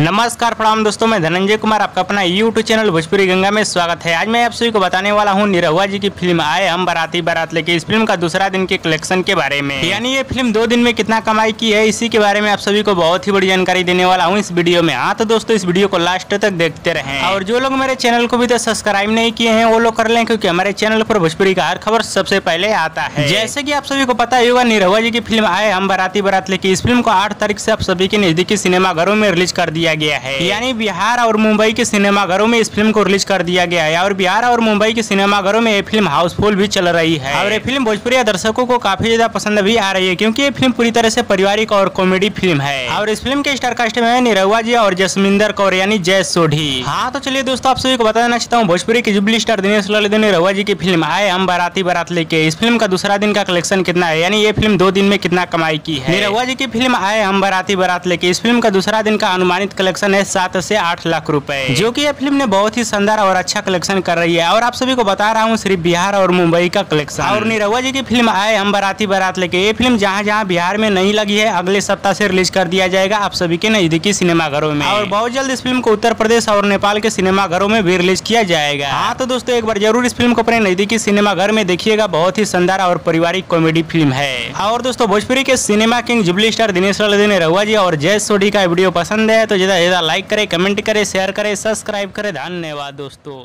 नमस्कार प्रणाम दोस्तों, मैं धनंजय कुमार, आपका अपना यूट्यूब चैनल भोजपुरी गंगा में स्वागत है। आज मैं आप सभी को बताने वाला हूँ निरहुआ जी की फ़िल्म आए हम बाराती बारात लेके। इस फ़िल्म का दूसरा दिन के कलेक्शन के बारे में। यानी ये फ़िल्म दो दिन में कितना कमाई की है, इसी के बारे में आप सभी को बहुत ही बड़ी जानकारी देने वाला हूँ इस वीडियो में। हाँ तो दोस्तों, इस वीडियो को लास्ट तक देखते रहे। और जो लोग मेरे चैनल को भी तो सब्सक्राइब नहीं किए हैं, वो लोग कर लें, क्योंकि हमारे चैनल पर भोजपुरी का हर खबर सबसे पहले आता है। जैसे की आप सभी को पता ही होगा निरहुआ जी की फ़िल्म आए हम बाराती बारात लेके। इस फ़िल्म को आठ तारीख से आप सभी के नजदीकी सिनेमा घरों में रिलीज़ कर दिया गया है। यानी बिहार और मुंबई के सिनेमाघरों में इस फ़िल्म को रिलीज़ कर दिया गया है और बिहार और मुंबई के सिनेमाघरों में ये फ़िल्म हाउसफुल भी चल रही है। और ये फ़िल्म भोजपुरी दर्शकों को काफ़ी ज़्यादा पसंद भी आ रही है क्योंकि ये फ़िल्म पूरी तरह से पारिवारिक और कॉमेडी फ़िल्म है। और इस फ़िल्म के स्टार कास्ट में निरहुआ जी और जसमिंदर कौर यानी जय सोढ़ी। हाँ तो चलिए दोस्तों आप सभी को बता देना चाहता हूँ भोजपुरी की जुबली स्टार दिनेश लाल निरहुआ जी की फ़िल्म आए हम बाराती बारात लेके इस फ़िल्म का दूसरा दिन का कलेक्शन कितना है? यानी ये फ़िल्म दो दिन में कितना कमाई की है? निरहुआ जी की फ़िल्म आए हम बाराती बारात लेके इस फ़िल्म का दूसरा दिन का अनुमानित कलेक्शन है सात से आठ लाख रुपए। जो कि यह फ़िल्म ने बहुत ही शानदार और अच्छा कलेक्शन कर रही है। और आप सभी को बता रहा हूँ सिर्फ़ बिहार और मुंबई का कलेक्शन। और निरहुआ जी की फ़िल्म आए हम बराती बारात लेके। ये फ़िल्म जहाँ जहाँ बिहार में नहीं लगी है अगले सप्ताह से रिलीज़ कर दिया जाएगा। आप सभी के नजदीकी सिनेमा घरों में। और बहुत जल्द इस फ़िल्म को उत्तर प्रदेश और नेपाल के सिनेमा घरों में भी रिलीज़ किया जाएगा। हाँ तो दोस्तों एक बार ज़रूर इस फ़िल्म को अपने नजदीकी सिनेमा घर में देखिएगा। बहुत ही शानदार और पारिवारिक कॉमेडी फ़िल्म है। और दोस्तों भोजपुरी के cinema king jubilee star Dinesh Rahua ji और जय सोढ़ी का वीडियो पसंद है तो ज़्यादा लाइक करें कमेंट करें शेयर करें सब्सक्राइब करें। धन्यवाद दोस्तों।